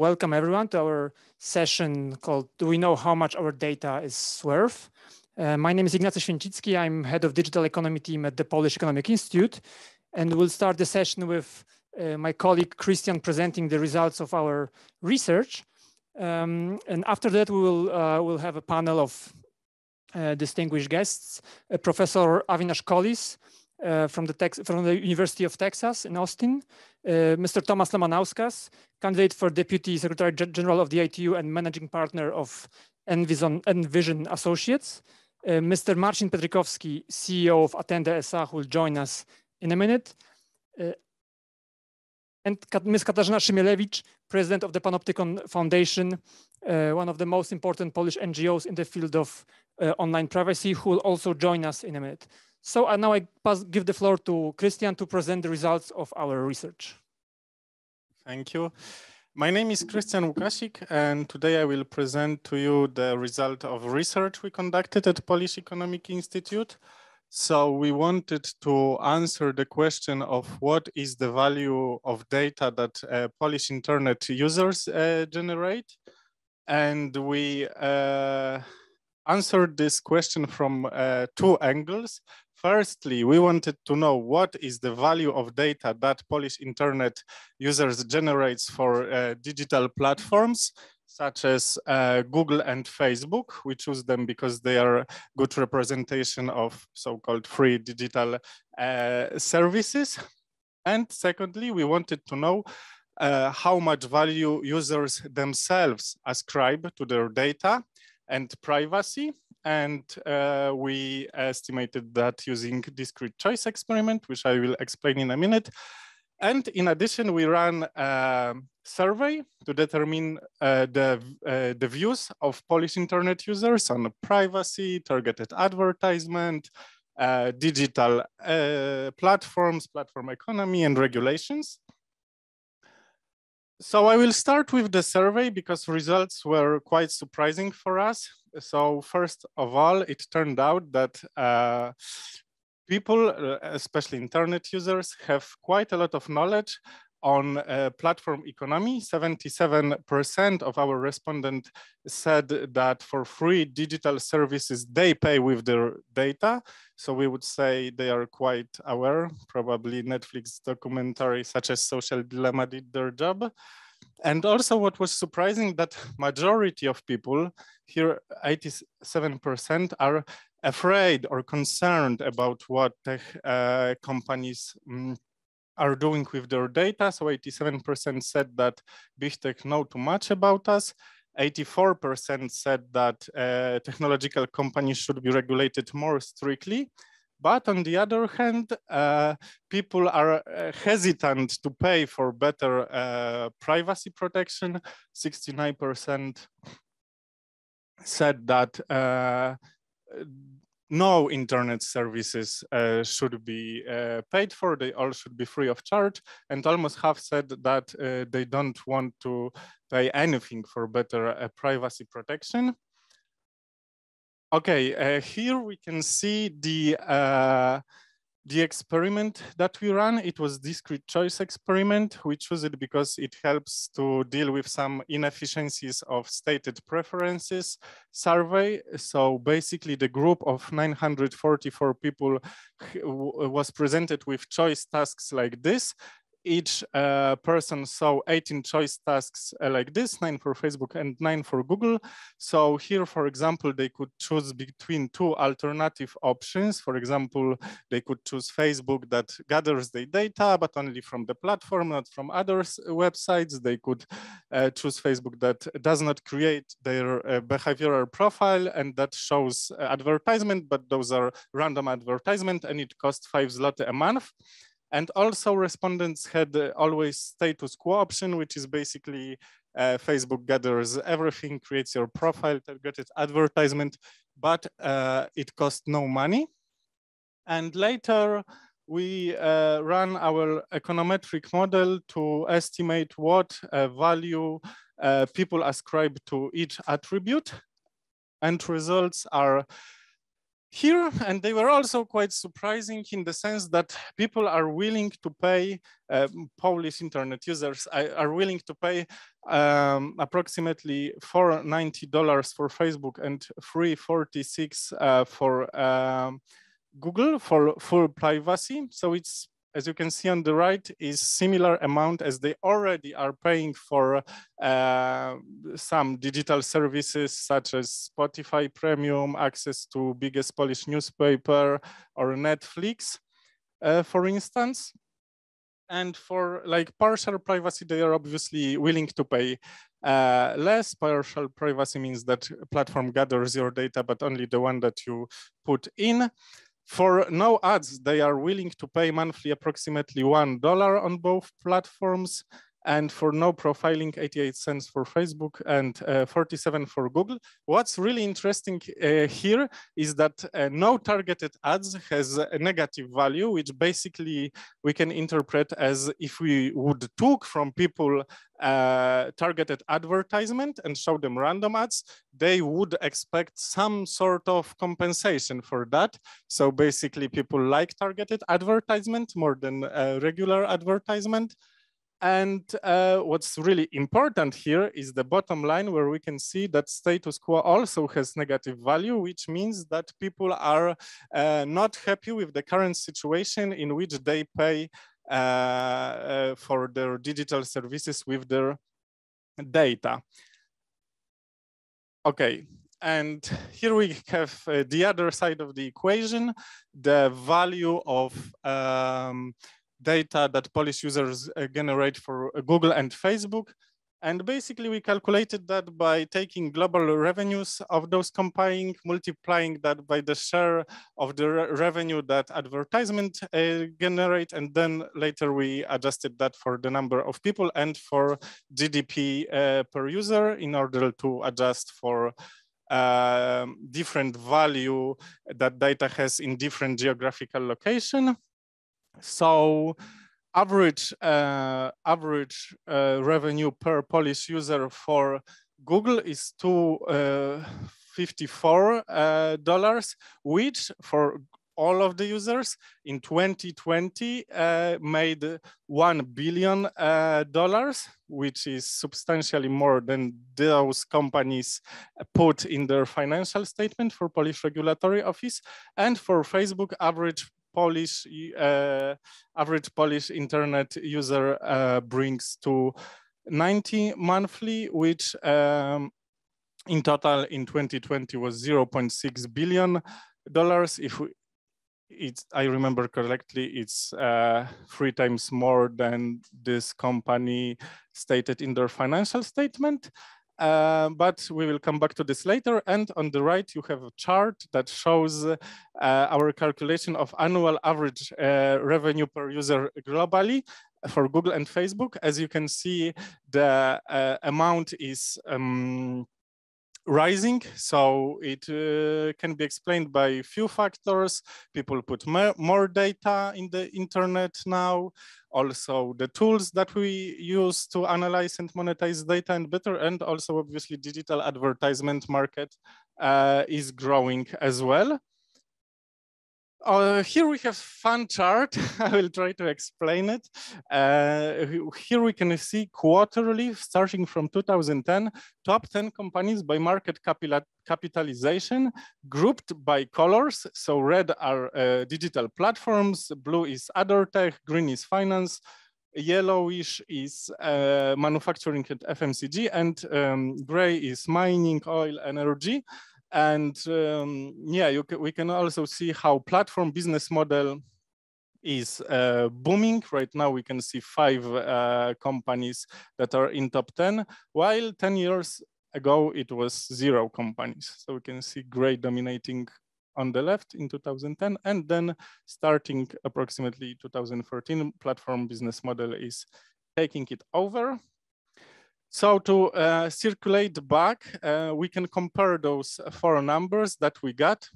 Welcome everyone to our session called Do We Know How Much Our Data is Worth? Uh, my name is Ignacy Święcicki. I'm head of digital economy team at the Polish Economic Institute. And we'll start the session with uh, my colleague Christian presenting the results of our research. Um, and after that, we will uh, we'll have a panel of uh, distinguished guests, uh, Professor Avinash Collis uh, from, the Tex from the University of Texas in Austin, Mr. Tomas Lamanauskas, candidate for Deputy Secretary General of the ITU and Managing Partner of Envision, Envision Associates, Mr. Marcin Petrykowski, CEO of Atende SA, who will join us in a minute, and Ms. Katarzyna Szymielewicz, president of the Panoptykon Foundation, uh, one of the most important Polish NGOs in the field of uh, online privacy, who will also join us in a minute. So uh, now I pass, give the floor to Christian to present the results of our research. Thank you. My name is Christian Łukasik, and today I will present to you the result of research we conducted at Polish Economic Institute. So we wanted to answer the question of what is the value of data that uh, Polish internet users uh, generate. And we uh, answered this question from uh, two angles. Firstly, we wanted to know what is the value of data that Polish internet users generates for uh, digital platforms such as uh, Google and Facebook. We choose them because they are good representation of so-called free digital uh, services. And secondly, we wanted to know uh, how much value users themselves ascribe to their data and privacy. And uh, we estimated that using discrete choice experiment, which I will explain in a minute. And in addition, we ran a survey to determine uh, the, uh, the views of Polish internet users on privacy, targeted advertisement, uh, digital uh, platforms, platform economy, and regulations. So I will start with the survey because results were quite surprising for us. So first of all, it turned out that uh, people, uh, especially internet users, have quite a lot of knowledge on platform economy. 77% of our respondents said that for free digital services, they pay with their data. So we would say they are quite aware. Probably Netflix documentary such as Social Dilemma did their job. And also what was surprising that majority of people here, 87% are afraid or concerned about what tech uh, companies um, are doing with their data. So 87% said that big tech know too much about us. 84% said that uh, technological companies should be regulated more strictly. But on the other hand, uh, people are uh, hesitant to pay for better uh, privacy protection. 69% said that uh, no internet services uh, should be uh, paid for. They all should be free of charge. And almost half said that uh, they don't want to pay anything for better uh, privacy protection. Okay, uh, here we can see the uh, the experiment that we ran. It was discrete choice experiment. We chose it because it helps to deal with some inefficiencies of stated preferences survey. So basically the group of 944 people was presented with choice tasks like this each uh, person saw 18 choice tasks uh, like this, nine for Facebook and nine for Google. So here, for example, they could choose between two alternative options. For example, they could choose Facebook that gathers the data, but only from the platform, not from other websites. They could uh, choose Facebook that does not create their uh, behavioral profile and that shows uh, advertisement, but those are random advertisement and it costs five zloty a month. And also respondents had uh, always status quo option, which is basically uh, Facebook gathers everything, creates your profile, targeted advertisement, but uh, it costs no money. And later, we uh, run our econometric model to estimate what uh, value uh, people ascribe to each attribute. And results are here, and they were also quite surprising in the sense that people are willing to pay, um, Polish internet users are willing to pay um, approximately $490 for Facebook and 346 uh, for um, Google for full privacy. So it's as you can see on the right, is similar amount as they already are paying for uh, some digital services such as Spotify Premium, access to biggest Polish newspaper or Netflix, uh, for instance. And for like partial privacy, they are obviously willing to pay uh, less. Partial privacy means that platform gathers your data, but only the one that you put in. For no ads, they are willing to pay monthly approximately $1 on both platforms. And for no profiling, 88 cents for Facebook and uh, 47 for Google. What's really interesting uh, here is that uh, no targeted ads has a negative value, which basically we can interpret as if we would took from people uh, targeted advertisement and show them random ads, they would expect some sort of compensation for that. So basically people like targeted advertisement more than uh, regular advertisement. And uh, what's really important here is the bottom line where we can see that status quo also has negative value, which means that people are uh, not happy with the current situation in which they pay uh, uh, for their digital services with their data. Okay, and here we have uh, the other side of the equation, the value of um, data that Polish users uh, generate for uh, Google and Facebook. And basically we calculated that by taking global revenues of those companying, multiplying that by the share of the re revenue that advertisement uh, generate. And then later we adjusted that for the number of people and for GDP uh, per user in order to adjust for uh, different value that data has in different geographical location. So average uh, average uh, revenue per Polish user for Google is two uh, fifty-four uh, dollars, which for all of the users in 2020 uh, made one billion uh, dollars, which is substantially more than those companies put in their financial statement for Polish regulatory office. And for Facebook, average Polish uh, average Polish internet user uh, brings to 90 monthly, which um, in total in 2020 was 0.6 billion dollars. If we, it's, I remember correctly, it's uh, three times more than this company stated in their financial statement. Uh, but we will come back to this later. And on the right, you have a chart that shows uh, our calculation of annual average uh, revenue per user globally for Google and Facebook. As you can see, the uh, amount is um, rising. So it uh, can be explained by a few factors. People put more data in the internet now. Also the tools that we use to analyze and monetize data and better. And also obviously digital advertisement market uh, is growing as well. Uh, here we have fun chart. I will try to explain it. Uh, here we can see quarterly, starting from 2010, top 10 companies by market capitalization, grouped by colors. So red are uh, digital platforms, blue is other tech, green is finance, yellowish is uh, manufacturing and FMCG, and um, gray is mining, oil, energy. And um, yeah, can, we can also see how platform business model is uh, booming. Right now, we can see five uh, companies that are in top 10, while 10 years ago, it was zero companies. So we can see gray dominating on the left in 2010, and then starting approximately 2013, platform business model is taking it over. So to uh, circulate back, uh, we can compare those four numbers that we got.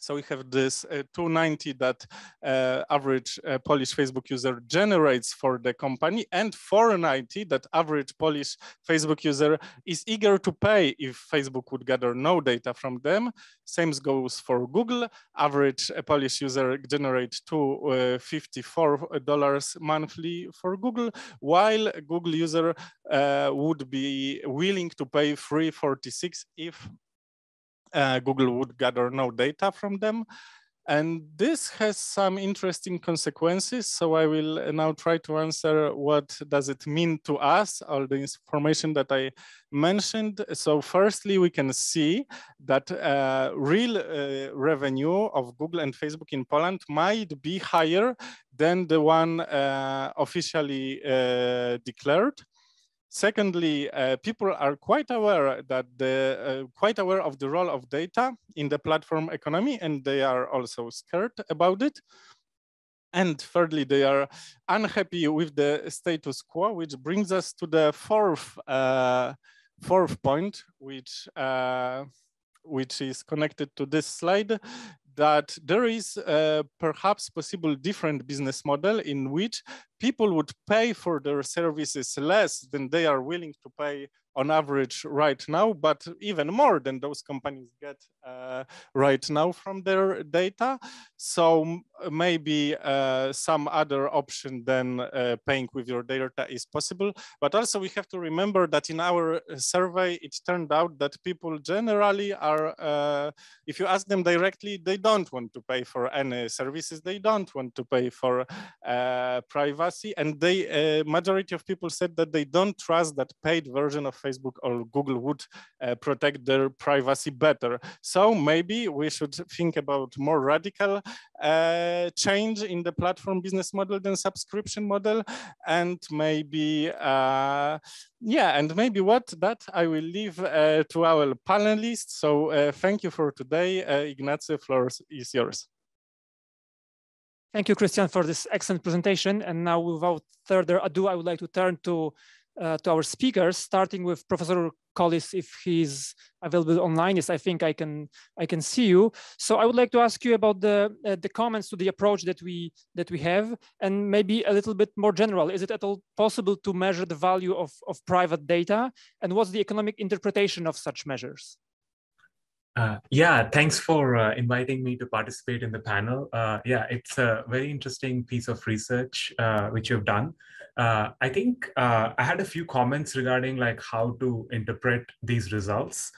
So we have this uh, 290 that uh, average uh, Polish Facebook user generates for the company and 490 that average Polish Facebook user is eager to pay if Facebook would gather no data from them. Same goes for Google. Average uh, Polish user generates $254 uh, monthly for Google, while Google user uh, would be willing to pay 346 if uh, Google would gather no data from them. And this has some interesting consequences. So I will now try to answer what does it mean to us, all the information that I mentioned. So firstly, we can see that uh, real uh, revenue of Google and Facebook in Poland might be higher than the one uh, officially uh, declared. Secondly, uh, people are quite aware that the uh, quite aware of the role of data in the platform economy, and they are also scared about it. And thirdly, they are unhappy with the status quo, which brings us to the fourth uh, fourth point, which uh, which is connected to this slide that there is perhaps possible different business model in which people would pay for their services less than they are willing to pay on average right now, but even more than those companies get uh, right now from their data. So maybe uh, some other option than uh, paying with your data is possible. But also we have to remember that in our survey, it turned out that people generally are, uh, if you ask them directly, they don't want to pay for any services. They don't want to pay for uh, privacy. And they, uh, majority of people said that they don't trust that paid version of Facebook or Google would uh, protect their privacy better. So maybe we should think about more radical uh, change in the platform business model than subscription model. And maybe, uh, yeah, and maybe what that I will leave uh, to our panelists. So uh, thank you for today. Uh, Ignacy, floor is yours. Thank you, Christian, for this excellent presentation. And now without further ado, I would like to turn to uh, to our speakers, starting with Professor Collis, if he's available online. Yes, I think I can I can see you. So I would like to ask you about the uh, the comments to the approach that we that we have, and maybe a little bit more general. Is it at all possible to measure the value of of private data, and what's the economic interpretation of such measures? Uh, yeah, thanks for uh, inviting me to participate in the panel. Uh, yeah, it's a very interesting piece of research uh, which you've done. Uh, I think uh, I had a few comments regarding like how to interpret these results.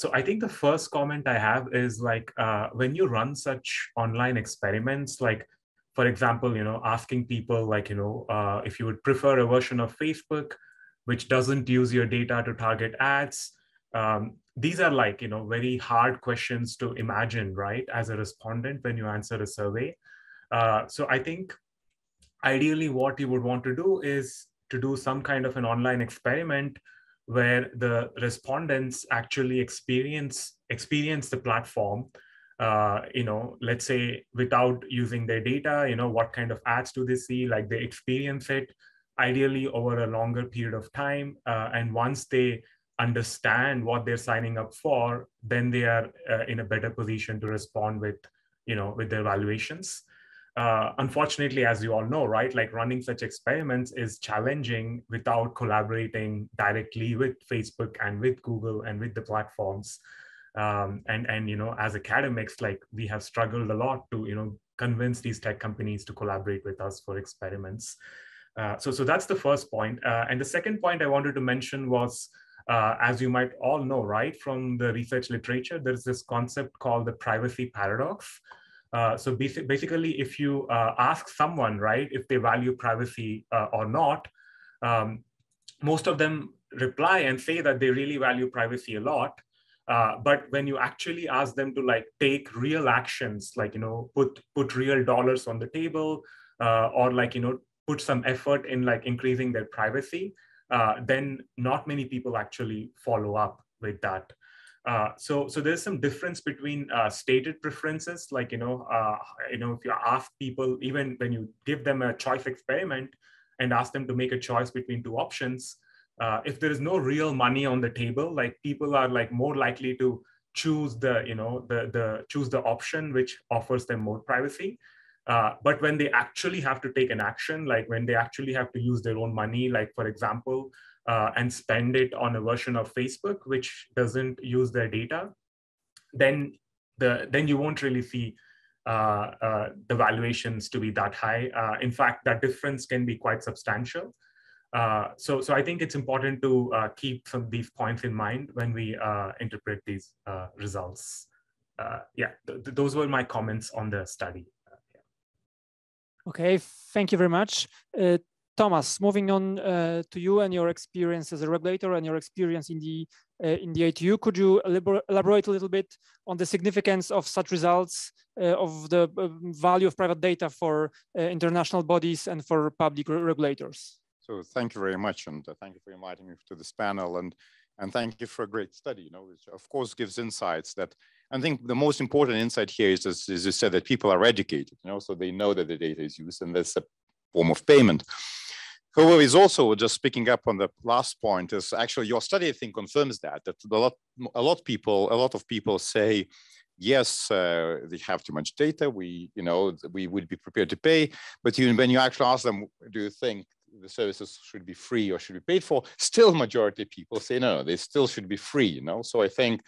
so I think the first comment I have is like when you run such online experiments, like for example, you know, asking people like, you know, if you would prefer a version of Facebook which doesn't use your data to target ads, um, these are like you know very hard questions to imagine right as a respondent when you answer a survey uh, so i think ideally what you would want to do is to do some kind of an online experiment where the respondents actually experience experience the platform uh, you know let's say without using their data you know what kind of ads do they see like they experience it ideally over a longer period of time uh, and once they understand what they're signing up for, then they are uh, in a better position to respond with, you know, with their evaluations. Uh, unfortunately, as you all know, right, like running such experiments is challenging without collaborating directly with Facebook and with Google and with the platforms. Um, and and you know, as academics, like we have struggled a lot to you know convince these tech companies to collaborate with us for experiments. Uh, so so that's the first point. Uh, and the second point I wanted to mention was uh, as you might all know, right, from the research literature, there's this concept called the privacy paradox. Uh, so basic, basically, if you uh, ask someone, right, if they value privacy uh, or not, um, most of them reply and say that they really value privacy a lot. Uh, but when you actually ask them to like take real actions, like you know, put put real dollars on the table, uh, or like you know, put some effort in like increasing their privacy, then not many people actually follow up with that. Uh, so, so there's some difference between uh, stated preferences, like you know, uh, you know, if you ask people, even when you give them a choice experiment and ask them to make a choice between two options, uh, if there is no real money on the table, like people are like more likely to choose the you know the the choose the option which offers them more privacy. Uh, but when they actually have to take an action, like when they actually have to use their own money, like for example, uh, and spend it on a version of Facebook which doesn't use their data, then the then you won't really see uh, uh, the valuations to be that high. Uh, in fact, that difference can be quite substantial. Uh, so, so I think it's important to uh, keep some of these points in mind when we uh, interpret these results. yeah, th th those were my comments on the study. Okay, thank you very much. Thomas, moving on uh, to you and your experience as a regulator and your experience in the uh, in the ITU, could you elaborate a little bit on the significance of such results uh, of the value of private data for international bodies and for public re regulators? So thank you very much, and uh, thank you for inviting me to this panel, and and thank you for a great study. You know, which of course gives insights that I think the most important insight here is, as you said, that people are educated. You know, so they know that the data is used, and that's a form of payment. However, is also just picking up on the last point is actually your study I think confirms that that a lot a lot of people a lot of people say yes uh, they have too much data. We you know we would be prepared to pay. But you, when you actually ask them do you think the services should be free or should be paid for, still majority of people say no, they still should be free, you know? So I think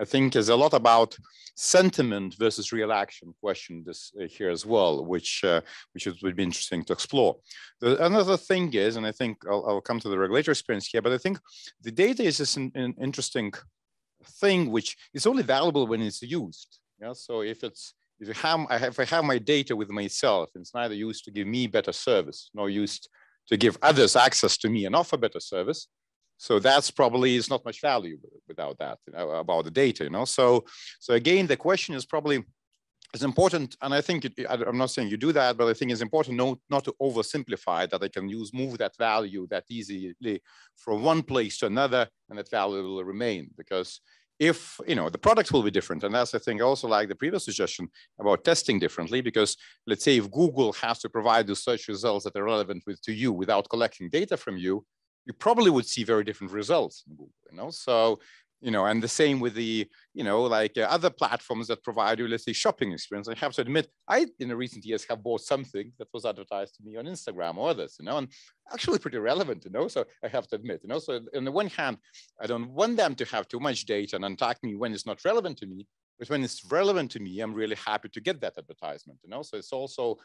I think is a lot about sentiment versus real action question this uh, here as well, which uh, which would be interesting to explore. The, another thing is, and I think I'll, I'll, come to the regulatory experience here, but I think the data is just an, an interesting thing which is only valuable when it's used. Yeah, so if it's if, you have, if I have my data with myself, it's neither used to give me better service nor used to give others access to me and offer better service. So that's probably is not much value without that you know, about the data, you know. So, so again, the question is probably it's important, and I think it, I'm not saying you do that, but I think it's important not, not to oversimplify that I can use move that value that easily from one place to another, and that value will remain because if you know the products will be different and that's i think also like the previous suggestion about testing differently because let's say if google has to provide the search results that are relevant with, to you without collecting data from you you probably would see very different results in google you know? So you know, and the same with the, you know, like uh, other platforms that provide you, let's say, shopping experience. I have to admit, I, in the recent years, have bought something that was advertised to me on Instagram or others, you know, and actually pretty relevant, you know, so I have to admit, you know, so on the one hand, I don't want them to have too much data and attack me when it's not relevant to me, but when it's relevant to me, I'm really happy to get that advertisement, you know, so it's also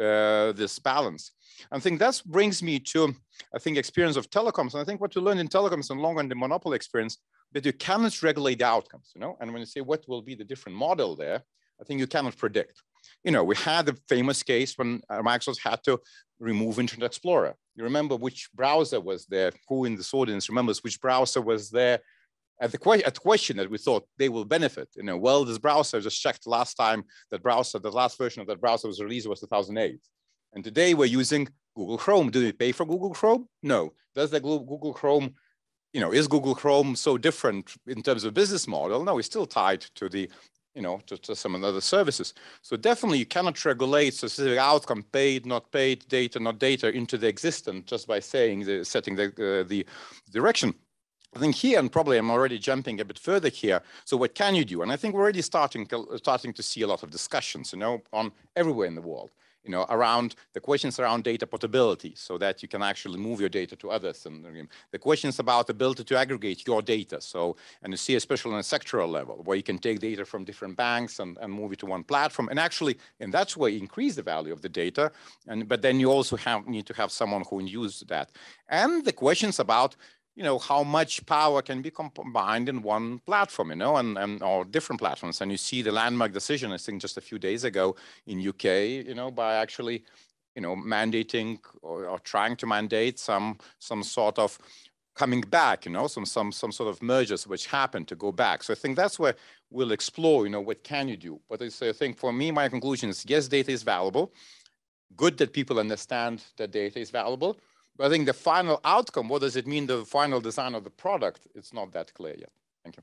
uh, this balance. I think that brings me to, I think, experience of telecoms. And I think what you learned in telecoms and long on the monopoly experience, that you cannot regulate the outcomes, you know? And when you say what will be the different model there, I think you cannot predict. You know, we had the famous case when uh, Microsoft had to remove Internet Explorer. You remember which browser was there? Who in this audience remembers which browser was there at the, que at question that we thought they will benefit. You know, well, this browser just checked last time that browser, the last version of that browser was released was 2008. And today we're using Google Chrome. Do we pay for Google Chrome? No. Does the Google Chrome, you know, is Google Chrome so different in terms of business model? No, it's still tied to the, you know, to, to some other services. So definitely you cannot regulate specific outcome, paid, not paid, data, not data into the existence just by saying the setting the, uh, the direction. I think here, and probably I'm already jumping a bit further here. So what can you do? And I think we're already starting starting to see a lot of discussions, you know, on everywhere in the world, you know, around the questions around data portability, so that you can actually move your data to others, and the questions about the ability to aggregate your data. So, and you see, especially on a sectoral level, where you can take data from different banks and, and move it to one platform, and actually, in that way, increase the value of the data. And but then you also have need to have someone who use that, and the questions about you know how much power can be combined in one platform you know and, and or different platforms. And you see the landmark decision i think just a few days ago in uk you know by actually you know mandating or, or trying to mandate some some sort of coming back you know some some some sort of mergers which happen to go back. So i think that's where we'll explore you know what can you do. But i think for me my conclusion is yes data is valuable. Good that people understand that data is valuable but I think the final outcome, what does it mean, the final design of the product, it's not that clear yet. Thank you.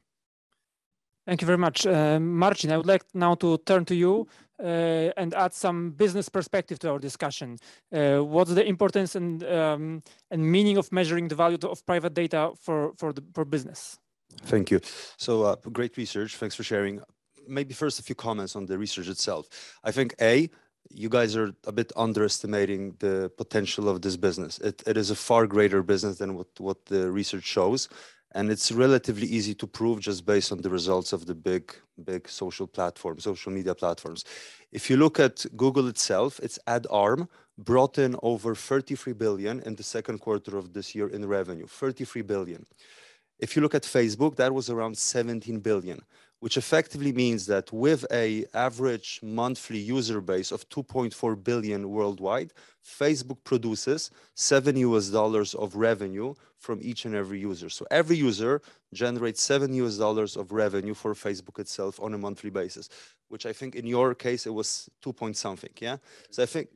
Thank you very much. Uh, Marcin, I would like now to turn to you uh, and add some business perspective to our discussion. Uh, what's the importance and, um, and meaning of measuring the value of private data for, for, the, for business? Thank you. So uh, great research. Thanks for sharing. Maybe first a few comments on the research itself. I think A, you guys are a bit underestimating the potential of this business. It, it is a far greater business than what, what the research shows. And it's relatively easy to prove just based on the results of the big, big social platforms, social media platforms. If you look at Google itself, its ad arm brought in over 33 billion in the second quarter of this year in revenue, 33 billion. If you look at Facebook, that was around 17 billion which effectively means that with a average monthly user base of 2.4 billion worldwide, Facebook produces seven US dollars of revenue from each and every user. So every user generates seven US dollars of revenue for Facebook itself on a monthly basis, which I think in your case, it was two point something, yeah? So I think,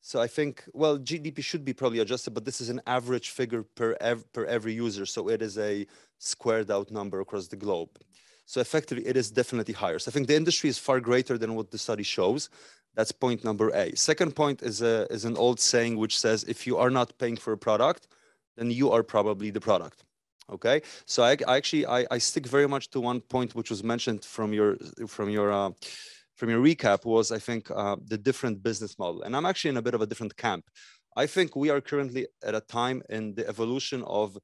so I think, well, GDP should be probably adjusted, but this is an average figure per, ev per every user. So it is a squared out number across the globe. So effectively, it is definitely higher. So I think the industry is far greater than what the study shows. That's point number A. Second point is, a, is an old saying which says, if you are not paying for a product, then you are probably the product. Okay, so I, I actually I, I, stick very much to one point which was mentioned from your from your uh, from your recap was I think uh, the different business model, and I'm actually in a bit of a different camp. I think we are currently at a time in the evolution of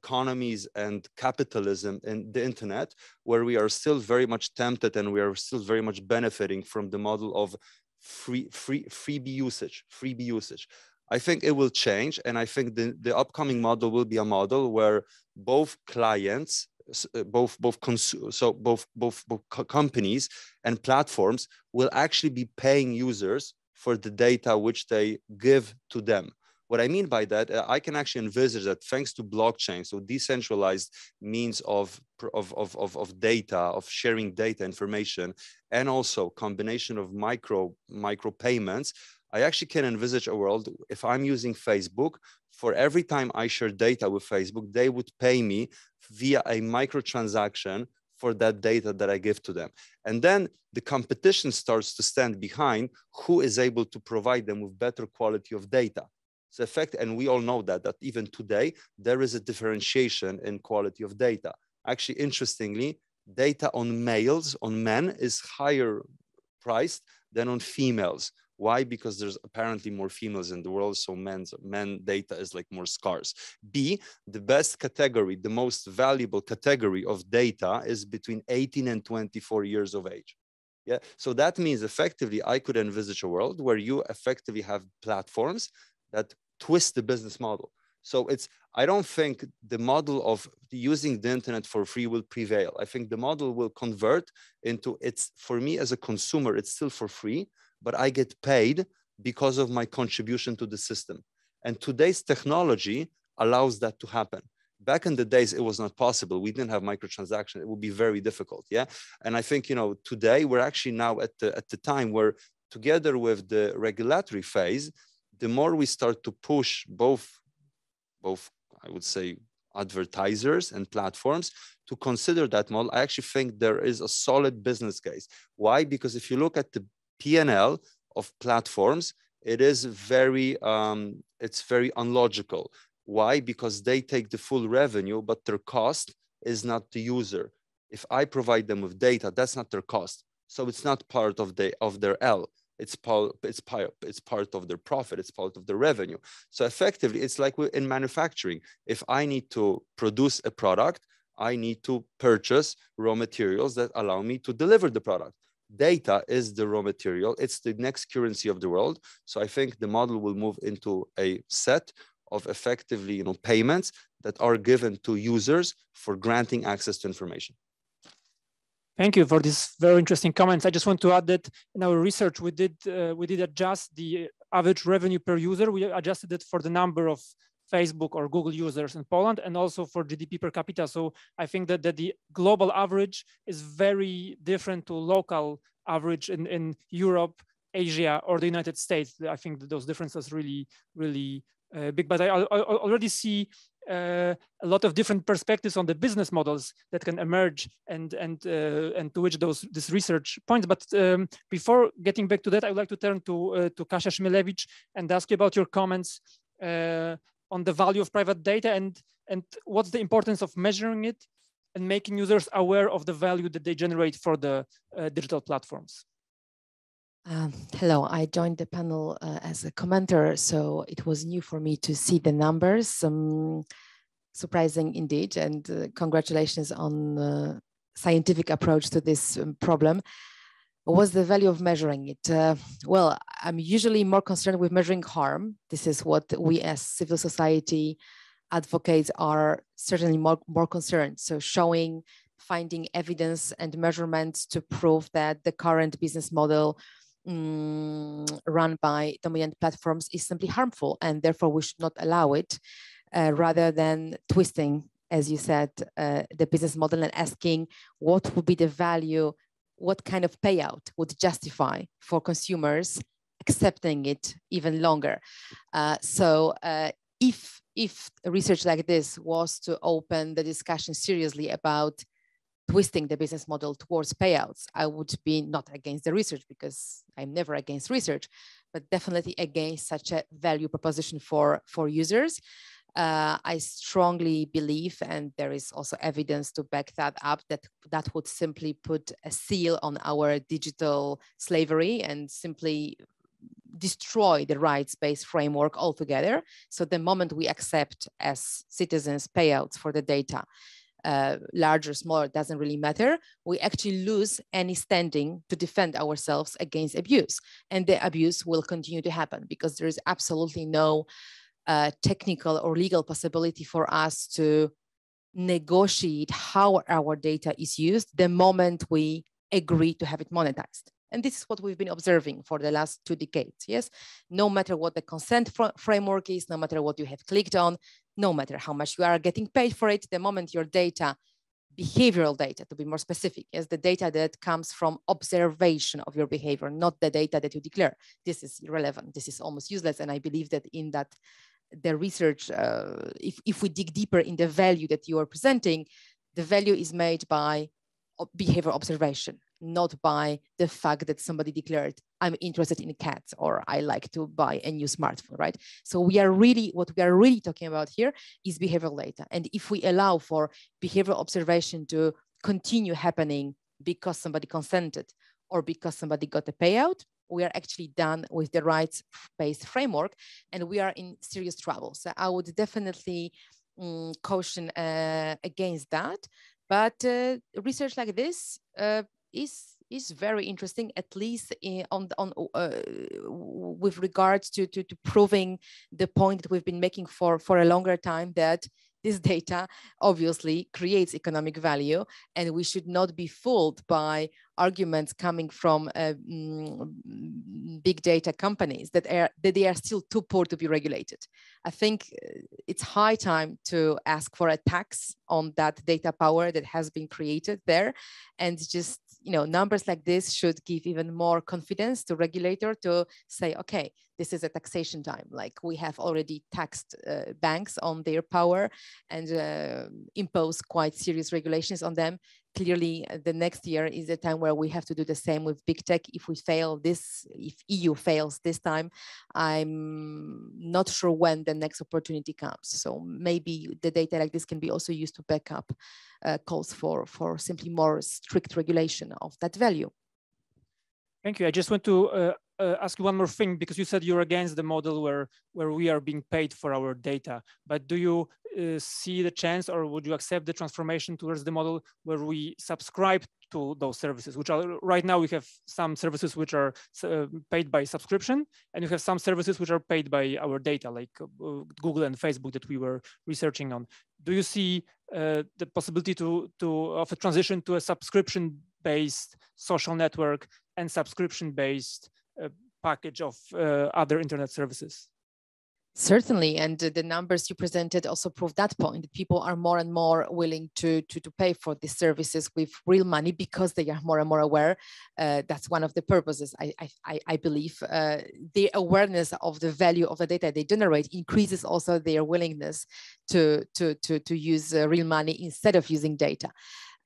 economies and capitalism in the internet, where we are still very much tempted and we are still very much benefiting from the model of free, free, freebie usage, freebie usage. I think it will change. And I think the, the upcoming model will be a model where both clients, uh, both both so both both both companies and platforms will actually be paying users for the data which they give to them what I mean by that, uh, I can actually envisage that thanks to blockchain, so decentralized means of, of, of, of, data, of sharing data information, and also combination of micro, micro payments, I actually can envisage a world if I'm using Facebook, for every time I share data with Facebook, they would pay me via a microtransaction for that data that I give to them. And then the competition starts to stand behind who is able to provide them with better quality of data the effect, and we all know that, that even today, there is a differentiation in quality of data. Actually, interestingly, data on males, on men, is higher priced than on females. Why? Because there's apparently more females in the world, so men's men data is like more scarce. B, the best category, the most valuable category of data is between 18 and 24 years of age. Yeah, so that means effectively I could envisage a world where you effectively have platforms that twist the business model. So it's, I don't think the model of using the internet for free will prevail. I think the model will convert into it's, for me as a consumer, it's still for free, but I get paid because of my contribution to the system. And today's technology allows that to happen. Back in the days, it was not possible. We didn't have microtransactions. It would be very difficult. Yeah. And I think, you know, today we're actually now at the, at the time where together with the regulatory phase, the more we start to push both, both I would say, advertisers and platforms to consider that model, I actually think there is a solid business case. Why? Because if you look at the P&L of platforms, it is very, um, it's very unlogical. Why? Because they take the full revenue, but their cost is not the user. If I provide them with data, that's not their cost. So it's not part of, the, of their L it's part it's part it's part of their profit it's part of the revenue. So effectively it's like in manufacturing. If i need to produce a product i need to purchase raw materials that allow me to deliver the product. Data is the raw material. It's the next currency of the world. So i think the model will move into a set of effectively you know payments that are given to users for granting access to information Thank you for these very interesting comments. I just want to add that in our research, we did uh, we did adjust the average revenue per user. We adjusted it for the number of Facebook or Google users in Poland and also for GDP per capita. So I think that, that the global average is very different to local average in, in Europe, Asia, or the United States. I think that those differences really, really uh, big, but I, I, already see uh, a lot of different perspectives on the business models that can emerge and and uh, and to which those this research points. But um, before getting back to that, I would like to turn to uh, to Kasia Szymielewicz and ask you about your comments uh, on the value of private data and and what's the importance of measuring it and making users aware of the value that they generate for the uh, digital platforms. Um, hello, I joined the panel uh, as a commenter, so it was new for me to see the numbers. Um, surprising indeed, and uh, congratulations on the scientific approach to this um, problem. What's the value of measuring it? Uh, well, I'm usually more concerned with measuring harm. This is what we as civil society advocates are certainly more, more concerned. So showing, finding evidence and measurements to prove that the current business model um, run by dominant platforms is simply harmful and therefore we should not allow it uh, rather than twisting, as you said, uh, the business model and asking what would be the value, what kind of payout would justify for consumers accepting it even longer. Uh, so uh, if if research like this was to open the discussion seriously about twisting the business model towards payouts, I would be not against the research because I'm never against research, but definitely against such a value proposition for, for users. Uh, I strongly believe, and there is also evidence to back that up, that that would simply put a seal on our digital slavery and simply destroy the rights-based framework altogether. So the moment we accept as citizens payouts for the data, uh, larger, smaller, doesn't really matter, we actually lose any standing to defend ourselves against abuse. And the abuse will continue to happen because there is absolutely no uh, technical or legal possibility for us to negotiate how our data is used the moment we agree to have it monetized. And this is what we've been observing for the last two decades. Yes, no matter what the consent fr framework is, no matter what you have clicked on, no matter how much you are getting paid for it, the moment your data, behavioral data to be more specific, is the data that comes from observation of your behavior, not the data that you declare. This is irrelevant. This is almost useless. And I believe that in that the research, uh, if, if we dig deeper in the value that you are presenting, the value is made by behavior observation not by the fact that somebody declared i'm interested in cats or i like to buy a new smartphone right? So we are really what we are really talking about here is behavioral data. And if we allow for behavioral observation to continue happening because somebody consented or because somebody got a payout we are actually done with the rights-based framework and we are in serious trouble. So i would definitely um, caution uh, against that but uh, research like this uh, is is very interesting, at least in, on on uh, with regards to, to to proving the point that we've been making for for a longer time that this data obviously creates economic value and we should not be fooled by arguments coming from uh, mm, big data companies that are that they are still too poor to be regulated. I think uh, it's high time to ask for a tax on that data power that has been created there. And just you know numbers like this should give even more confidence to regulator to say okay this is a taxation time. Like we have already taxed uh, banks on their power and uh, impose quite serious regulations on them clearly uh, the next year is a time where we have to do the same with big tech if we fail this if eu fails this time i'm not sure when the next opportunity comes so maybe the data like this can be also used to back up uh, calls for for simply more strict regulation of that value Thank you. I just want to uh, uh, ask you one more thing because you said you're against the model where where we are being paid for our data. But do you uh, see the chance, or would you accept the transformation towards the model where we subscribe to those services? Which are right now we have some services which are uh, paid by subscription, and you have some services which are paid by our data, like uh, Google and Facebook that we were researching on. Do you see uh, the possibility to to of a transition to a subscription based social network and subscription based uh, package of other internet services? Certainly, and the numbers you presented also prove that point. People are more and more willing to, to, to pay for these services with real money because they are more and more aware. Uh, that's one of the purposes, I, I, I believe. Uh, the awareness of the value of the data they generate increases also their willingness to, to, to, to use uh, real money instead of using data.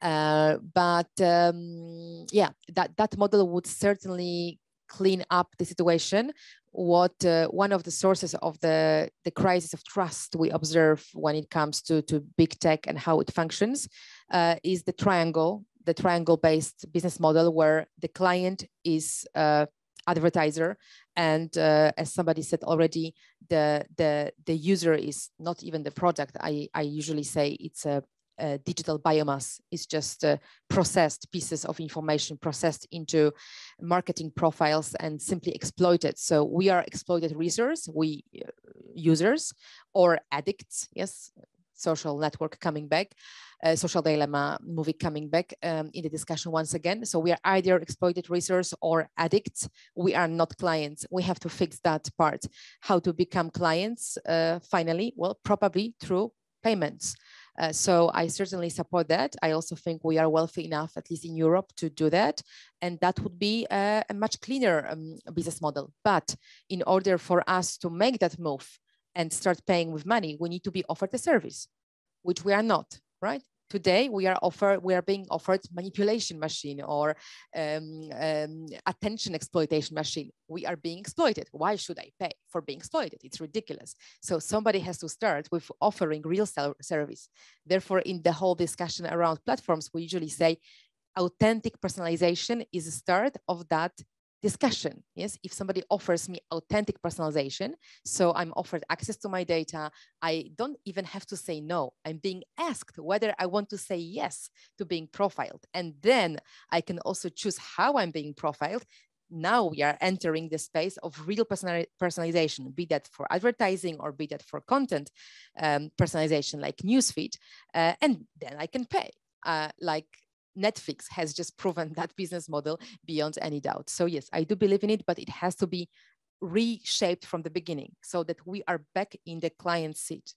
Uh, but um, yeah, that, that model would certainly clean up the situation what uh, one of the sources of the, the crisis of trust we observe when it comes to, to big tech and how it functions uh, is the triangle, the triangle based business model where the client is uh, advertiser and uh, as somebody said already the the the user is not even the product. I i usually say it's a uh, digital biomass is just uh, processed pieces of information processed into marketing profiles and simply exploited. So we are exploited users, we uh, users or addicts, yes, social network coming back, uh, social dilemma movie coming back um, in the discussion once again. So we are either exploited resource or addicts. We are not clients. We have to fix that part. How to become clients uh, finally? Well, probably through payments. Uh, so I certainly support that. I also think we are wealthy enough, at least in Europe, to do that. And that would be a, a much cleaner um, business model. But in order for us to make that move and start paying with money, we need to be offered a service, which we are not, right? Today, we are offered, we are being offered manipulation machine or um, um, attention exploitation machine. We are being exploited. Why should I pay for being exploited? It's ridiculous. So somebody has to start with offering real service. Therefore, in the whole discussion around platforms, we usually say authentic personalization is the start of that discussion. Yes, if somebody offers me authentic personalization, so I'm offered access to my data, I don't even have to say no. I'm being asked whether I want to say yes to being profiled. And then I can also choose how I'm being profiled. Now we are entering the space of real personalization, be that for advertising or be that for content um, personalization like newsfeed. Uh, and then I can pay. Uh, like Netflix has just proven that business model beyond any doubt. So yes, I do believe in it, but it has to be reshaped from the beginning so that we are back in the client seat.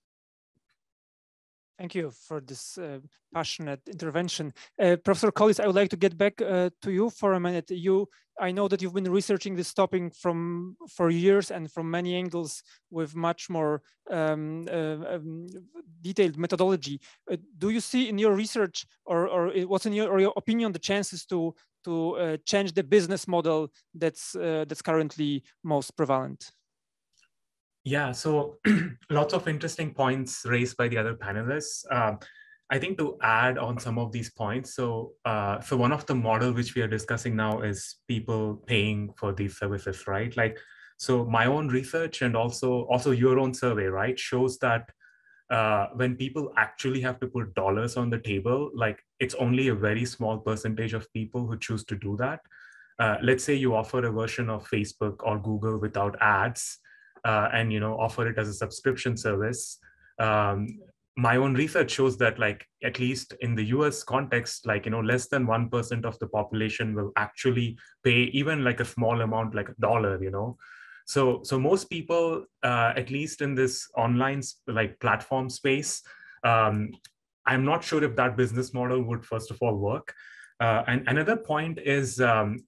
Thank you for this uh, passionate intervention. Uh, Professor Collis, I would like to get back uh, to you for a minute. You, I know that you've been researching this topic from for years and from many angles with much more um, uh, um, detailed methodology. Uh, do you see in your research or, or what's in your, your opinion the chances to to uh, change the business model that's that's currently most prevalent? Yeah, so lots of interesting points raised by the other panelists. Uh, I think to add on some of these points, so uh, so one of the model which we are discussing now is people paying for these services, right? Like, so my own research and also also your own survey, right, shows that uh, when people actually have to put dollars on the table, like it's only a very small percentage of people who choose to do that. Uh, let's say you offer a version of Facebook or Google without ads uh, and you know offer it as a subscription service. Um, my own research shows that like at least in the us context like you know less than 1% of the population will actually pay even like a small amount like a dollar you know? So so most people uh, at least in this online like platform space um, i'm not sure if that business model would first of all work. Uh, and another point is um,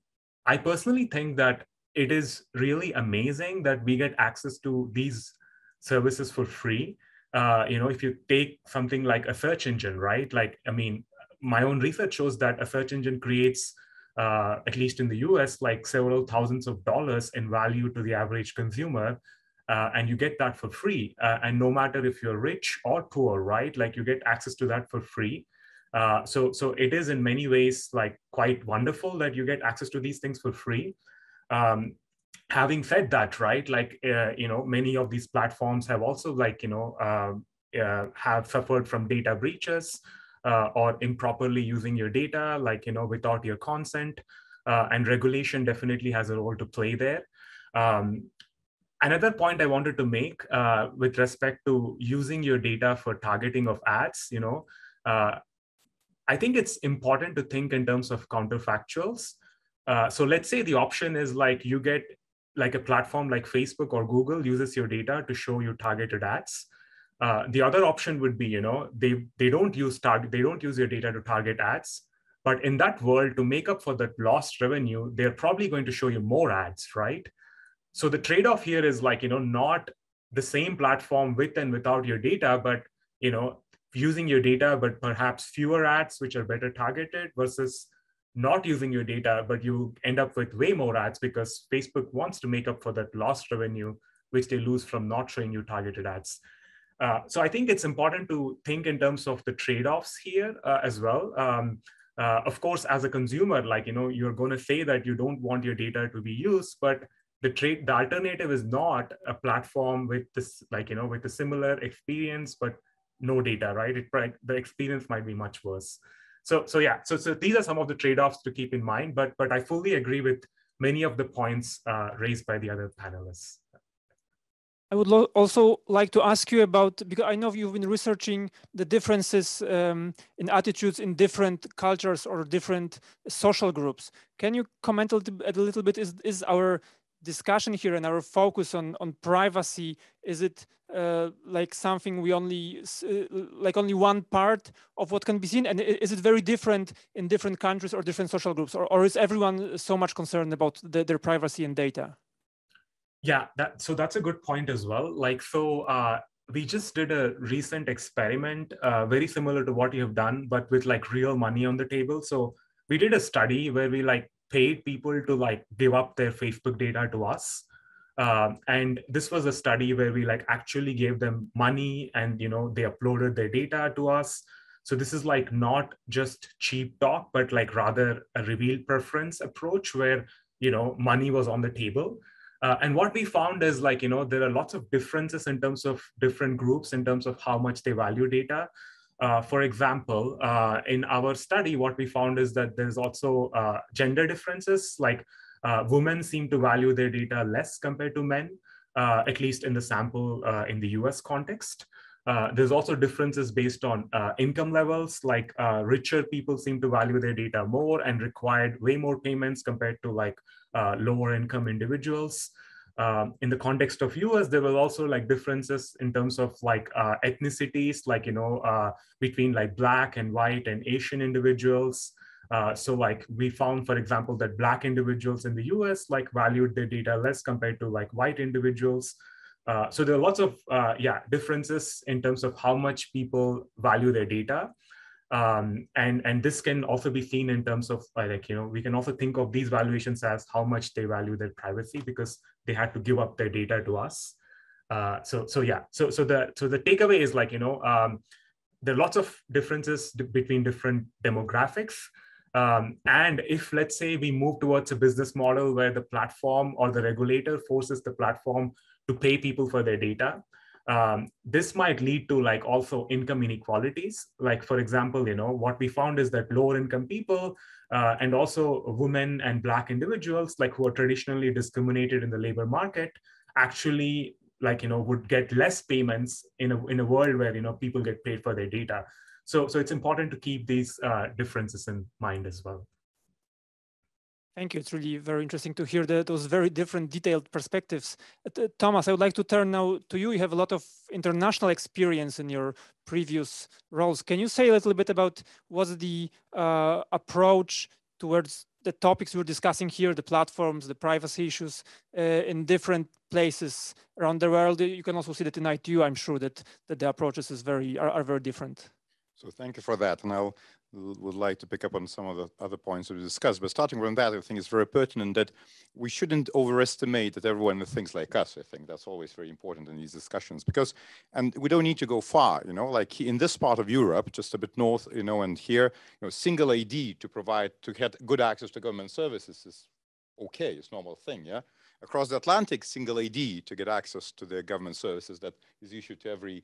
i personally think that it is really amazing that we get access to these services for free. Uh, you know, if you take something like a search engine, right? Like, I mean, my own research shows that a search engine creates, uh, at least in the US, like several thousands of dollars in value to the average consumer. Uh, and you get that for free. Uh, and no matter if you're rich or poor, right? Like you get access to that for free. Uh, so, so it is in many ways like quite wonderful that you get access to these things for free. Um, having said that, right, like, uh, you know, many of these platforms have also like, you know, uh, uh, have suffered from data breaches uh, or improperly using your data, like, you know, without your consent. Uh, and regulation definitely has a role to play there. Um, another point I wanted to make uh, with respect to using your data for targeting of ads, you know, I think it's important to think in terms of counterfactuals. Uh, so let's say the option is like you get like a platform like Facebook or Google uses your data to show you targeted ads. Uh, the other option would be, you know, they they don't use target, they don't use your data to target ads, but in that world, to make up for that lost revenue, they're probably going to show you more ads, right? So the trade-off here is like, you know, not the same platform with and without your data, but you know, using your data, but perhaps fewer ads which are better targeted versus not using your data, but you end up with way more ads because Facebook wants to make up for that lost revenue, which they lose from not showing you targeted ads. Uh, so I think it's important to think in terms of the trade-offs here uh, as well. Um, uh, of course, as a consumer, like you know, you're going to say that you don't want your data to be used, but the trade, the alternative is not a platform with this, like you know, with a similar experience, but no data, right? It, the experience might be much worse. So, so yeah, so, so these are some of the trade-offs to keep in mind, but, but I fully agree with many of the points uh, raised by the other panelists. I would also like to ask you about, because I know you've been researching the differences um, in attitudes in different cultures or different social groups. Can you comment a little, a little bit? Is, is our discussion here and our focus on on privacy is it uh, like something we only uh, like only one part of what can be seen? And is it very different in different countries or different social groups? Or, or is everyone so much concerned about the, their privacy and data? Yeah that so that's a good point as well. Like so uh, we just did a recent experiment uh, very similar to what you have done but with like real money on the table. So we did a study where we like paid people to like give up their Facebook data to us. Um, and this was a study where we like actually gave them money and you know they uploaded their data to us. So this is like not just cheap talk, but like rather a revealed preference approach where you know money was on the table. Uh, and what we found is like you know there are lots of differences in terms of different groups in terms of how much they value data. Uh, for example, uh, in our study, what we found is that there's also uh, gender differences, like uh, women seem to value their data less compared to men, uh, at least in the sample uh, in the US context. there's also differences based on income levels, like richer people seem to value their data more and required way more payments compared to like lower income individuals. Um, in the context of US, there were also like differences in terms of like uh, ethnicities, like, you know, uh, between like Black and white and Asian individuals. Uh, so like we found, for example, that Black individuals in the US like valued their data less compared to like white individuals. Uh, so there are lots of, uh, yeah, differences in terms of how much people value their data. Um, and and this can also be seen in terms of uh, like you know we can also think of these valuations as how much they value their privacy because they had to give up their data to us. Uh, so so yeah so so the so the takeaway is like you know um, there are lots of differences between different demographics. Um, and if let's say we move towards a business model where the platform or the regulator forces the platform to pay people for their data, um, this might lead to like also income inequalities. Like for example, you know, what we found is that lower income people uh, and also women and black individuals like who are traditionally discriminated in the labor market actually like you know would get less payments in a, in a world where you know people get paid for their data so so it's important to keep these uh, differences in mind as well Thank you. It's really very interesting to hear the, those very different detailed perspectives. Uh, Thomas, I would like to turn now to you. You have a lot of international experience in your previous roles. Can you say a little bit about what's the uh, approach towards the topics we're discussing here, the platforms, the privacy issues uh, in different places around the world? You can also see that in ITU, I'm sure that, that the approaches is very, are, are very different. So thank you for that. And I'll would like to pick up on some of the other points we discussed. But starting from that, I think it's very pertinent that we shouldn't overestimate that everyone thinks like us. I think that's always very important in these discussions because, and we don't need to go far, you know, like in this part of Europe, just a bit north, you know, and here, you know, single ID to provide, to get good access to government services is okay, it's normal thing, yeah? Across the Atlantic, single ID to get access to the government services that is issued to every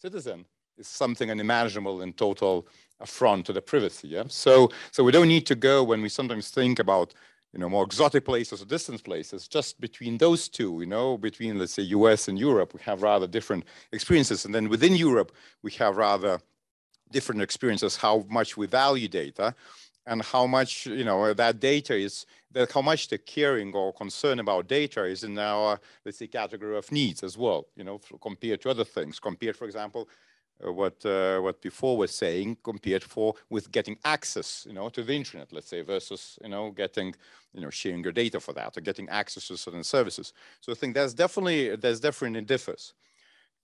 citizen is something unimaginable in total affront to the privacy. Yeah? So, so we don't need to go when we sometimes think about you know, more exotic places or distant places, just between those two, you know, between, let's say, US and Europe, we have rather different experiences. And then within Europe, we have rather different experiences, how much we value data. and how much you know that data is that how much the caring or concern about data is in our let's say category of needs as well you know compared to other things compared for example what uh, what before was saying compared for with getting access you know to the internet let's say versus you know getting you know sharing your data for that or getting access to certain services so i think there's definitely there's definitely differs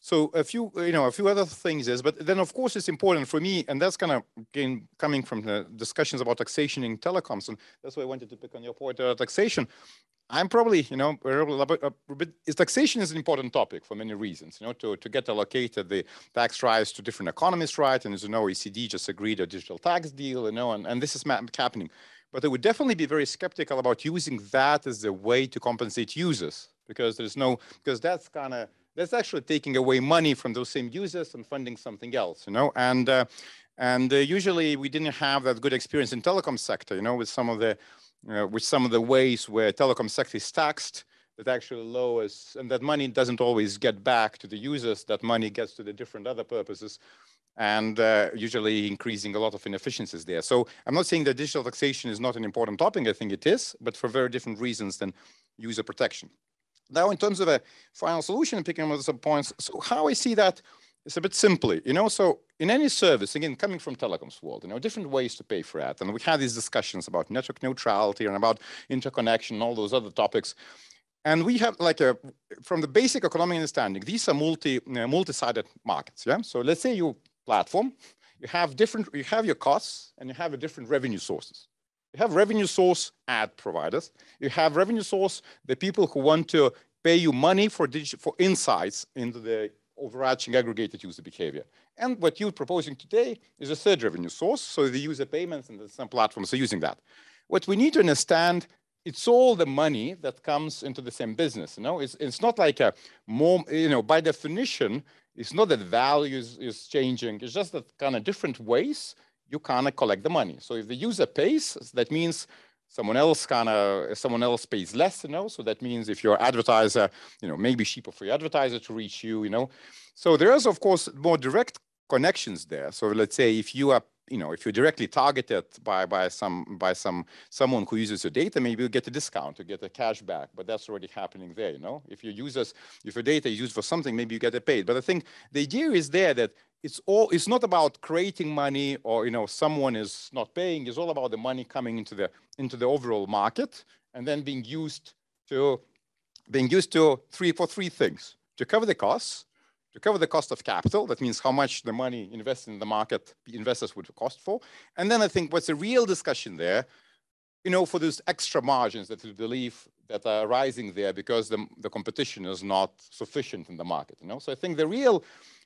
so a few, you know, a few other things is, but then of course it's important for me, and that's kind of again coming from the discussions about taxation in telecoms, and that's why I wanted to pick on your point about taxation. I'm probably, you know, bit, taxation is an important topic for many reasons, you know, to, to get allocated the tax rise to different economies, right? And as you know, OECD just agreed a digital tax deal, you know, and, and this is happening. But I would definitely be very skeptical about using that as a way to compensate users because there's no, because that's kind of, that's actually taking away money from those same users and funding something else, you know, and uh, and uh, usually we didn't have that good experience in telecom sector, you know, with some of the uh, with some of the ways where telecom sector is taxed that actually lowers and that money doesn't always get back to the users. That money gets to the different other purposes and uh, usually increasing a lot of inefficiencies there. So I'm not saying that digital taxation is not an important topic. I think it is, but for very different reasons than user protection. Now, in terms of a final solution, picking up some points, so how I see that is a bit simply, you know, so in any service, again, coming from telecoms world, you know, different ways to pay for that. And we had these discussions about network neutrality and about interconnection, all those other topics. And we have like a, from the basic economic understanding, these are multi, uh, multi-sided markets, yeah? So let's say you platform, you have different, you have your costs and you have a different revenue sources. You have revenue source ad providers. You have revenue source, the people who want to pay you money for, for insights into the overarching aggregated user behavior. And what you're proposing today is a third revenue source. So the user payments and some platforms are using that. What we need to understand, it's all the money that comes into the same business. You know, it's, it's not like a more, you know, by definition, it's not that value is, is changing. It's just that kind of different ways you kind of collect the money. So if the user pays, that means someone else kind of someone else pays less you know? So that means if your advertiser you know maybe cheaper for your advertiser to reach you you know? So there is of course more direct connections there. So let's say if you are you know if you're directly targeted by by some by some someone who uses your data maybe you get a discount or get a cash back but that's already happening there you know? If your users if your data is used for something maybe you get it paid. But i think the idea is there that it's all it's not about creating money or you know someone is not paying. It's all about the money coming into the into the overall market and then being used to being used to three for three things. To cover the costs to cover the cost of capital that means how much the money invested in the market investors would cost for. And then i think what's a real discussion there you know for those extra margins that we believe that are rising there because the, the competition is not sufficient in the market you know? So i think the real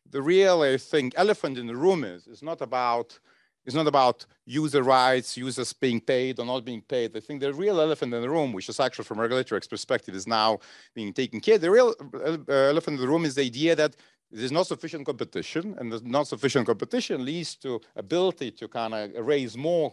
the real, I think, elephant in the room is, is not about it's not about user rights, users being paid or not being paid. I think the real elephant in the room, which is actually from a regulatory perspective, is now being taken care. of. The real uh, elephant in the room is the idea that there's not sufficient competition, and there's not sufficient competition leads to ability to kind of raise more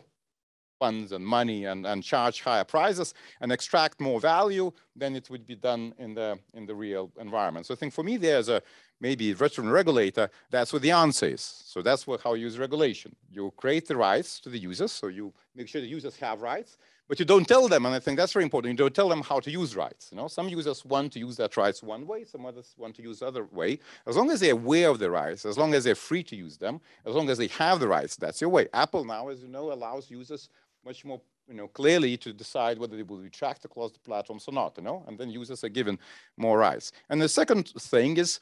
funds and money and, and charge higher prices and extract more value than it would be done in the in the real environment. So I think for me there's a maybe veteran regulator, that's what the answer is. So that's what, how you use regulation. You create the rights to the users, so you make sure the users have rights, but you don't tell them, and I think that's very important, you don't tell them how to use rights. You know, some users want to use that rights one way, some others want to use other way. As long as they're aware of the rights, as long as they're free to use them, as long as they have the rights, that's your way. Apple now, as you know, allows users much more you know, clearly to decide whether they will retract across the platforms or not, you know, and then users are given more rights. And the second thing is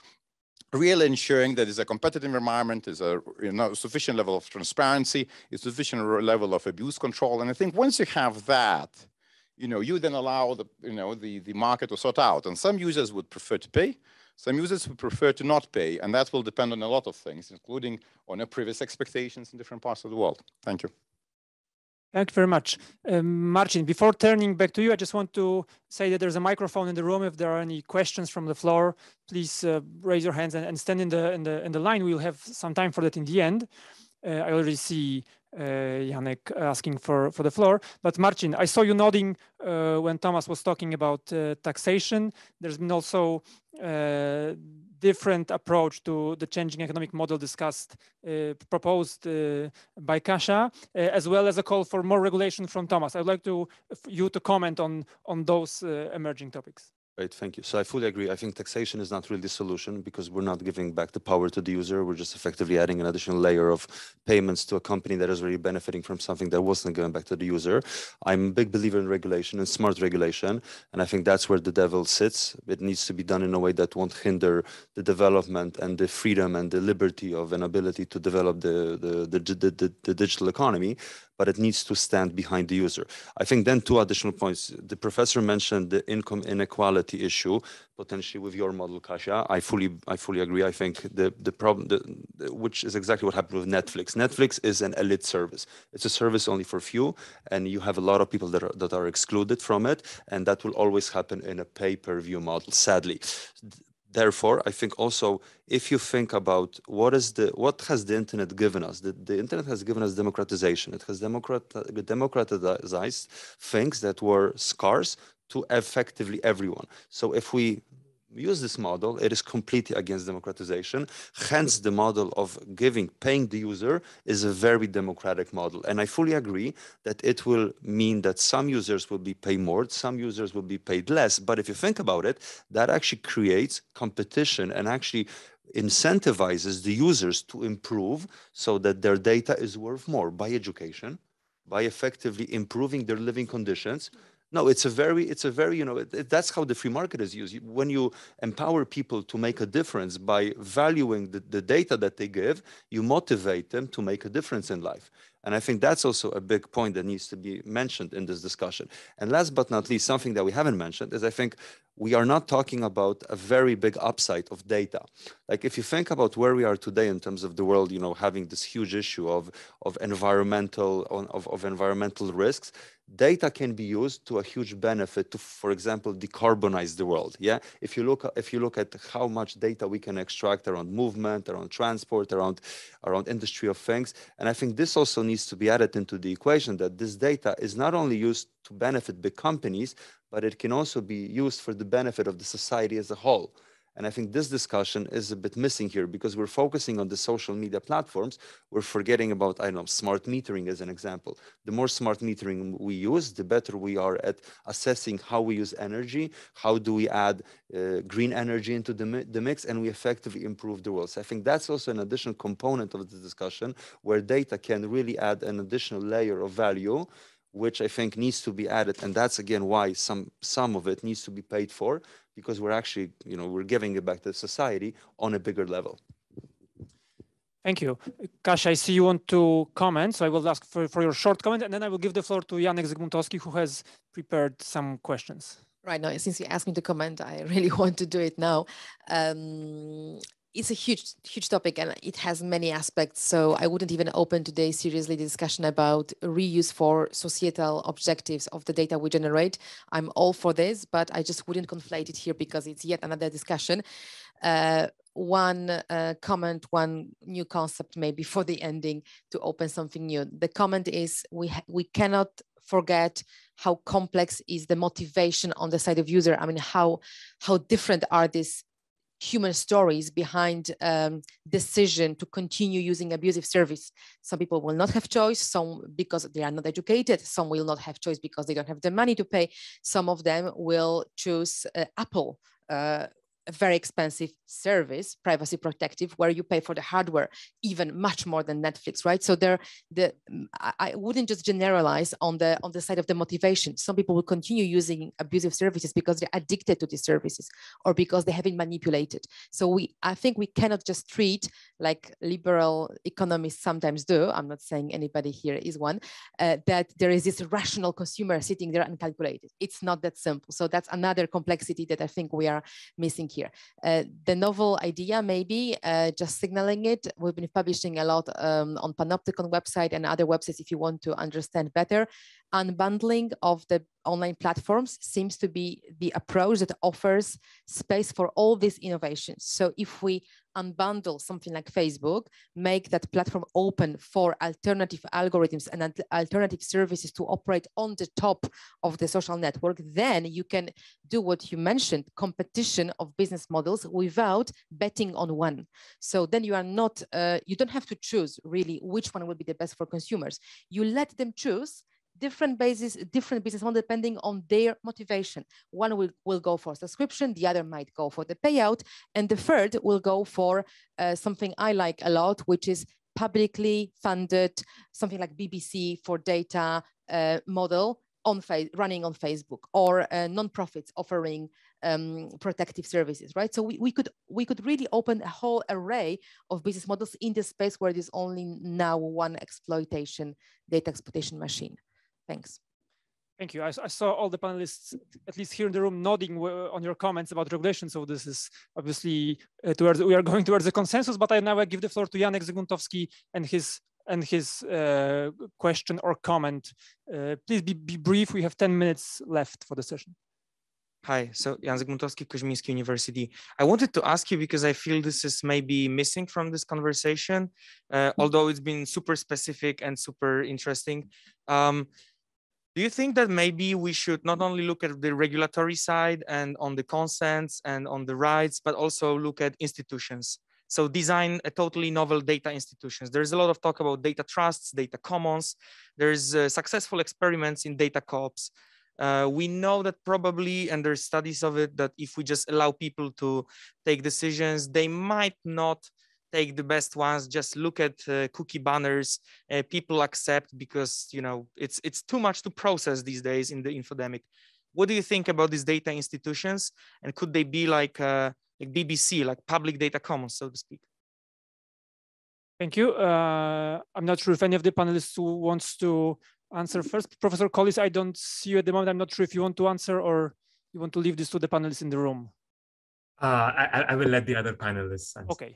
really ensuring that there's a competitive environment, there's a you know, sufficient level of transparency, a sufficient level of abuse control. And I think once you have that, you know, you then allow the, you know, the, the market to sort out. And some users would prefer to pay, some users would prefer to not pay, and that will depend on a lot of things, including on your previous expectations in different parts of the world. Thank you. Thank you very much. Um, Marcin, before turning back to you, I just want to say that there's a microphone in the room. If there are any questions from the floor, please uh, raise your hands and, and, stand in the, in, the, in the line. We'll have some time for that in the end. Uh, I already see uh, Janek asking for, for the floor. But Marcin, I saw you nodding uh, when Thomas was talking about uh, taxation. There's been also uh, different approach to the changing economic model discussed, uh, proposed uh, by Kasia, uh, as well as a call for more regulation from Thomas. I'd like to you to comment on, on those uh, emerging topics. Right, thank you. So I fully agree. I think taxation is not really the solution because we're not giving back the power to the user. We're just effectively adding an additional layer of payments to a company that is already benefiting from something that wasn't going back to the user. I'm a big believer in regulation and smart regulation. And I think that's where the devil sits. It needs to be done in a way that won't hinder the development and the freedom and the liberty of an ability to develop the, the, the, the, the digital economy but it needs to stand behind the user. I think then two additional points. The professor mentioned the income inequality issue, potentially with your model, Kasia. I fully, I fully agree. I think the, the problem, the, which is exactly what happened with Netflix. Netflix is an elite service. It's a service only for few, and you have a lot of people that are, that are excluded from it, and that will always happen in a pay-per-view model, sadly therefore i think also if you think about what is the what has the internet given us the, the internet has given us democratization. It has democrat, democratized things that were scarce to effectively everyone. So if we use this model, it is completely against democratization. Hence, the model of giving, paying the user is a very democratic model. And I fully agree that it will mean that some users will be paid more, some users will be paid less. But if you think about it, that actually creates competition and actually incentivizes the users to improve so that their data is worth more by education, by effectively improving their living conditions no, it's a very, it's a very, you know, it, it, that's how the free market is used. When you empower people to make a difference by valuing the, the data that they give, you motivate them to make a difference in life. And I think that's also a big point that needs to be mentioned in this discussion. And last but not least, something that we haven't mentioned is I think we are not talking about a very big upside of data. Like if you think about where we are today in terms of the world, you know, having this huge issue of, of environmental, of, of environmental risks, data can be used to a huge benefit to, for example, decarbonize the world. Yeah, if you look if you look at how much data we can extract around movement, around transport, around around industry of things, and I think this also needs to be added into the equation that this data is not only used to benefit big companies, but it can also be used for the benefit of the society as a whole. And I think this discussion is a bit missing here because we're focusing on the social media platforms. We're forgetting about, I don't know, smart metering as an example. The more smart metering we use, the better we are at assessing how we use energy, how do we add uh, green energy into the, mi the mix, and we effectively improve the world. So I think that's also an additional component of the discussion where data can really add an additional layer of value which I think needs to be added. And that's again why some some of it needs to be paid for because we're actually, you know, we're giving it back to society on a bigger level. Thank you. Kasia, I see you want to comment, so I will ask for, for your short comment, and then I will give the floor to Janek Zygmuntowski, who has prepared some questions. Right now, since you asked me to comment, I really want to do it now. Um, it's a huge, huge topic and it has many aspects. So I wouldn't even open today seriously discussion about reuse for societal objectives of the data we generate. I'm all for this, but I just wouldn't conflate it here because it's yet another discussion. Uh, one uh, comment, one new concept maybe for the ending to open something new. The comment is we we cannot forget how complex is the motivation on the side of user. I mean, how how different are these human stories behind um, decision to continue using abusive service. Some people will not have choice, some because they are not educated, some will not have choice because they don't have the money to pay. Some of them will choose uh, Apple uh, a very expensive service, privacy protective, where you pay for the hardware even much more than Netflix, right? So there, the I wouldn't just generalize on the on the side of the motivation. Some people will continue using abusive services because they're addicted to these services or because they have been manipulated. So we, I think we cannot just treat like liberal economists sometimes do. I'm not saying anybody here is one. Uh, that there is this rational consumer sitting there and calculated. It's not that simple. So that's another complexity that I think we are missing here. Uh, the novel idea, maybe uh, just signaling it. We've been publishing a lot um, on Panoptykon website and other websites if you want to understand better. Unbundling of the online platforms seems to be the approach that offers space for all these innovations. So if we unbundle something like Facebook, make that platform open for alternative algorithms and alternative services to operate on the top of the social network, then you can do what you mentioned, competition of business models without betting on one. So then you are not, uh, you don't have to choose really which one will be the best for consumers. You let them choose different basis, different business model depending on their motivation. One will, will go for subscription, the other might go for the payout, and the third will go for uh, something I like a lot, which is publicly funded, something like BBC for data uh, model on running on Facebook or uh, non-profits offering um, protective services, right? So we, we could we could really open a whole array of business models in the space where there's only now one exploitation data exploitation machine. Thanks. Thank you. I, I, saw all the panelists, at least here in the room, nodding on your comments about regulation. So this is obviously uh, towards we are going towards the consensus. But I now I give the floor to Janek Zygmuntowski and his and his uh, question or comment. Uh, please be, be brief. We have 10 minutes left for the session. Hi, so Jan Zygmuntowski, Koźmiński University. I wanted to ask you because I feel this is maybe missing from this conversation, uh, although it's been super specific and super interesting. Um, do you think that maybe we should not only look at the regulatory side and on the consents and on the rights, but also look at institutions? So design a totally novel data institutions. There's a lot of talk about data trusts, data commons. There's uh, successful experiments in data co-ops. Uh, we know that probably, and there's studies of it, that if we just allow people to take decisions, they might not take the best ones just look at uh, cookie banners uh, people accept because you know it's it's too much to process these days in the infodemic. What do you think about these data institutions? And could they be like uh, like bbc like public data commons so to speak? Thank you. Uh, i'm not sure if any of the panelists who wants to answer first. Professor collis i don't see you at the moment. I'm not sure if you want to answer or you want to leave this to the panelists in the room. Uh, I, I will let the other panelists answer. okay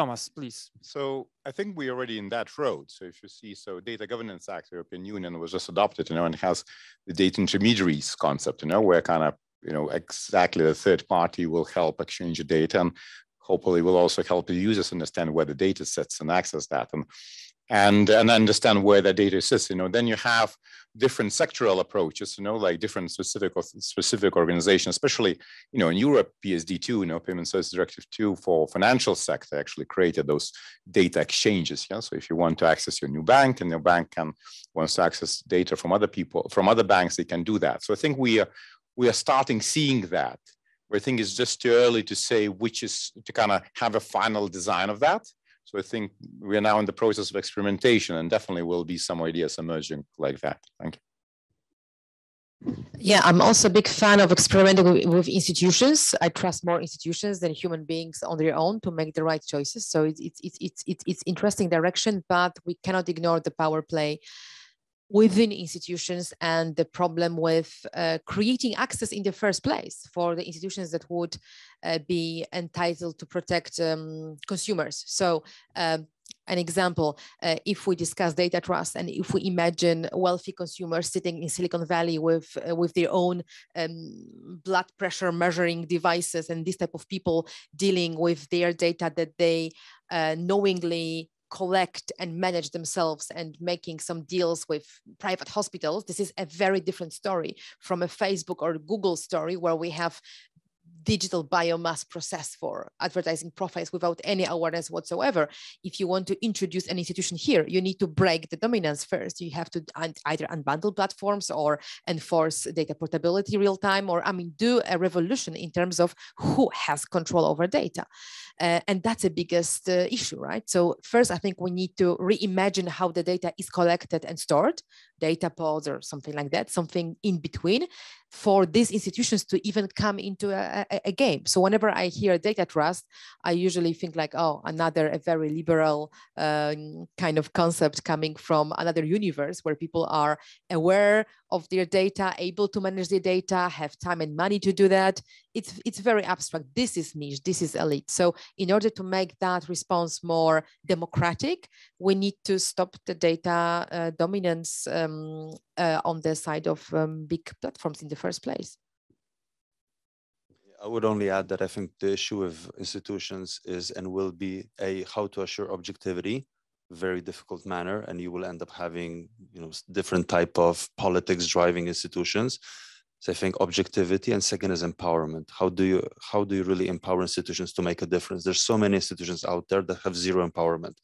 Thomas, please. So I think we're already in that road. So if you see, so Data Governance Act, the European Union was just adopted, you know, and has the data intermediaries concept, you know, where kind of, you know, exactly the third party will help exchange the data and hopefully will also help the users understand where the data sits and access that. And and, and understand where the data sits. You know, then you have different sectoral approaches, you know, like different specific specific organizations, especially, you know, in Europe, PSD2, you know, Payment Services Directive 2 for financial sector actually created those data exchanges. Yeah. So if you want to access your new bank and your bank can wants to access data from other people, from other banks, they can do that. So I think we are we are starting seeing that. I think it's just too early to say which is to kind of have a final design of that. So I think we are now in the process of experimentation and definitely will be some ideas emerging like that. Thank you. Yeah, I'm also a big fan of experimenting with, with, institutions. I trust more institutions than human beings on their own to make the right choices. So it's it's it's it's it's, it's interesting direction, but we cannot ignore the power play within institutions and the problem with uh, creating access in the first place for the institutions that would uh, be entitled to protect um, consumers. So um, an example, uh, if we discuss data trust and if we imagine wealthy consumers sitting in Silicon Valley with, uh, with their own um, blood pressure measuring devices and this type of people dealing with their data that they uh, knowingly collect and manage themselves and making some deals with private hospitals. This is a very different story from a facebook or google story where we have digital biomass process for advertising profiles without any awareness whatsoever. If you want to introduce an institution here, you need to break the dominance first. You have to either unbundle platforms or enforce data portability real time, or I mean, do a revolution in terms of who has control over data. Uh, and that's the biggest uh, issue, right? So first, I think we need to reimagine how the data is collected and stored, data pods or something like that, something in between. For these institutions to even come into a, a, a, game. So whenever I hear data trust, I usually think like, oh, another a very liberal um, kind of concept coming from another universe where people are aware of their data, able to manage their data, have time and money to do that. It's, it's very abstract. This is niche, this is elite. So in order to make that response more democratic, we need to stop the data uh, dominance um, uh, on the side of um, big platforms in the first place. I would only add that I think the issue of institutions is and will be a how to assure objectivity very difficult manner and you will end up having you know different type of politics driving institutions. So i think objectivity and second is empowerment. How do you how do you really empower institutions to make a difference? There's so many institutions out there that have zero empowerment.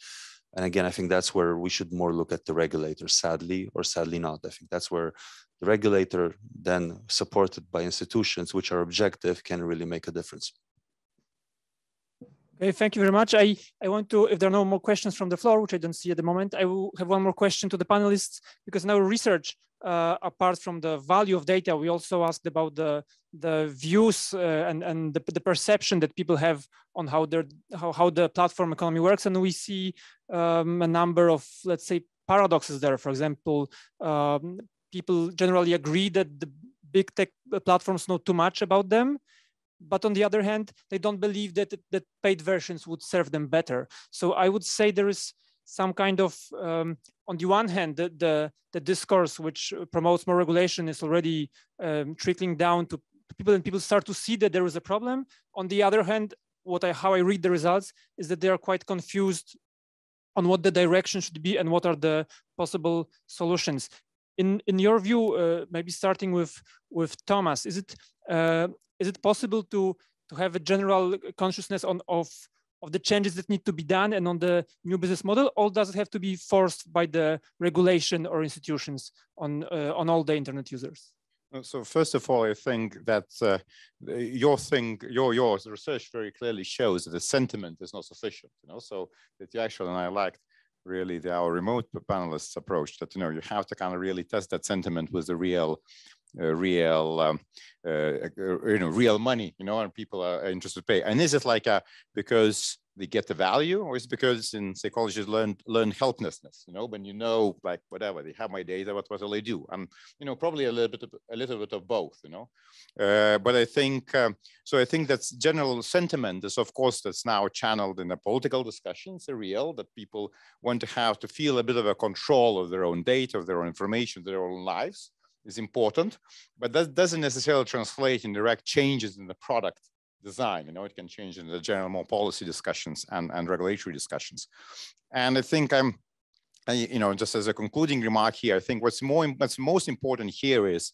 And again i think that's where we should more look at the regulator sadly or sadly not. I think that's where the regulator then supported by institutions which are objective can really make a difference Okay, thank you very much. I, I want to, if there are no more questions from the floor, which I don't see at the moment, I will have one more question to the panelists because in our research, uh, apart from the value of data, we also asked about the the views uh, and and the, the perception that people have on how their how, how the platform economy works, and we see um, a number of let's say paradoxes there. For example, um, people generally agree that the big tech platforms know too much about them, but on the other hand, they don't believe that, that paid versions would serve them better. So I would say there is some kind of, um, on the one hand, the, the, the, discourse which promotes more regulation is already um, trickling down to people and people start to see that there is a problem. On the other hand, what I, how I read the results is that they are quite confused on what the direction should be and what are the possible solutions. In, in your view, uh, maybe starting with, with Thomas, is it uh, is it possible to to have a general consciousness on of of the changes that need to be done and on the new business model, or does it have to be forced by the regulation or institutions on uh, on all the internet users? So first of all, I think that uh, your thing, your your research very clearly shows that the sentiment is not sufficient. You know, so that you actually and I liked really the, our remote panelists approach that you know you have to kind of really test that sentiment with the real uh, real um, uh, uh, you know real money you know and people are interested to pay. And is it like a because they get the value or is because in psychology learn learn helplessness you know when you know like whatever they have my data what what will they do? Um you know probably a little bit of, a little bit of both you know? Uh, but i think um, so i think that's general sentiment is of course that's now channeled in the political discussions are real that people want to have to feel a bit of a control of their own data of their own information their own lives is important, but that doesn't necessarily translate in direct changes in the product design. You know, it can change in the general more policy discussions and, and regulatory discussions. And I think I'm, you know, just as a concluding remark here, I think what's more, what's most important here is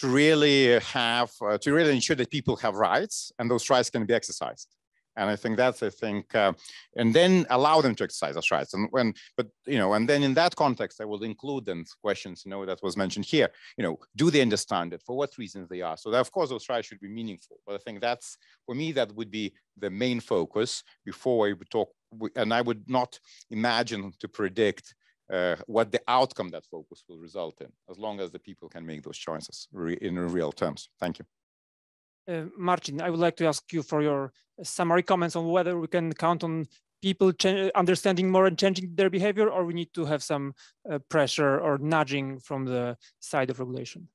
to really have, uh, to really ensure that people have rights and those rights can be exercised. And I think that's, I think, uh, and then allow them to exercise those rights. And when, but, you know, and then in that context, I will include then questions, you know, that was mentioned here, you know, do they understand it? For what reasons they are? So that, of course, those rights should be meaningful. But I think that's, for me, that would be the main focus before we would talk. And I would not imagine to predict uh, what the outcome that focus will result in, as long as the people can make those choices in real terms. Thank you. Uh, Martin, I would like to ask you for your summary comments on whether we can count on people understanding more and changing their behavior, or we need to have some uh, pressure or nudging from the side of regulation.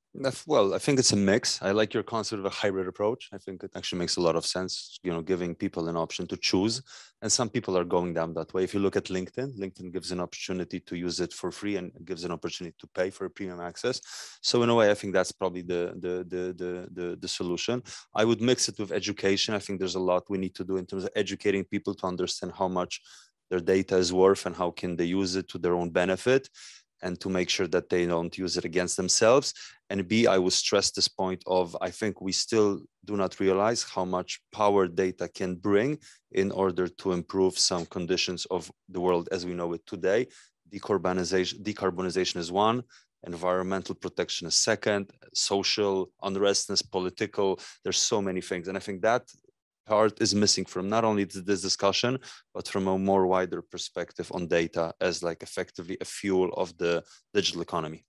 Well, I think it's a mix. I like your concept of a hybrid approach. I think it actually makes a lot of sense, you know, giving people an option to choose. And some people are going down that way. If you look at LinkedIn, LinkedIn gives an opportunity to use it for free and gives an opportunity to pay for a premium access. So in a way, I think that's probably the, the, the, the, the, the solution. I would mix it with education. I think there's a lot we need to do in terms of educating people to understand how much their data is worth and how can they use it to their own benefit and to make sure that they don't use it against themselves. And B, I would stress this point of I think we still do not realize how much power data can bring in order to improve some conditions of the world as we know it today. Decarbonization, decarbonization is one, environmental protection is second, social unrestness, political, there's so many things. And I think that part is missing from not only this discussion, but from a more wider perspective on data as like effectively a fuel of the digital economy.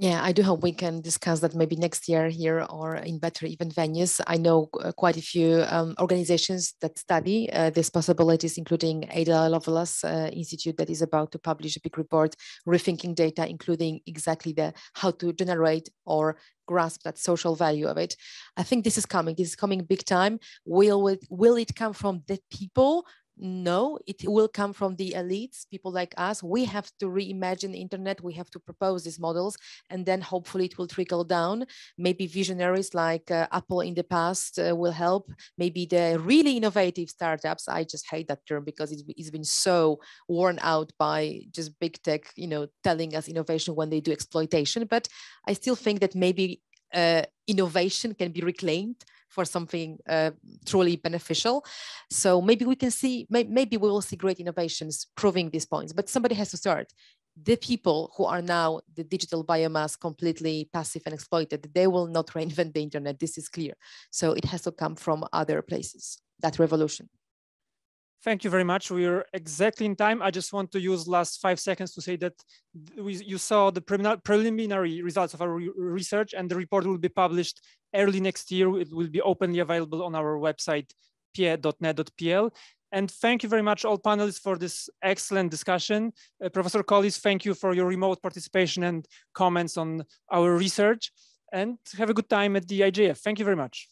Yeah, I do hope we can discuss that maybe next year here or in better event venues. I know uh, quite a few um, organizations that study uh, these possibilities, including Ada Lovelace uh, Institute that is about to publish a big report, rethinking data, including exactly the how to generate or grasp that social value of it. I think this is coming. This is coming big time. Will it, will it come from the people no it will come from the elites people like us. We have to reimagine the internet. We have to propose these models and then hopefully it will trickle down. Maybe visionaries like uh, apple in the past uh, will help. Maybe the really innovative startups. I just hate that term because it's, it's been so worn out by just big tech you know telling us innovation when they do exploitation. But i still think that maybe uh, innovation can be reclaimed for something uh, truly beneficial. So maybe we can see, may, maybe we will see great innovations proving these points, but somebody has to start. The people who are now the digital biomass completely passive and exploited, they will not reinvent the internet. This is clear. So it has to come from other places, that revolution. Thank you very much. We're exactly in time. I just want to use last five seconds to say that we, you saw the preliminary results of our re research and the report will be published early next year. It will be openly available on our website, pie.net.pl. And thank you very much all panelists for this excellent discussion. Uh, Professor Collis, thank you for your remote participation and comments on our research and have a good time at the IGF. Thank you very much.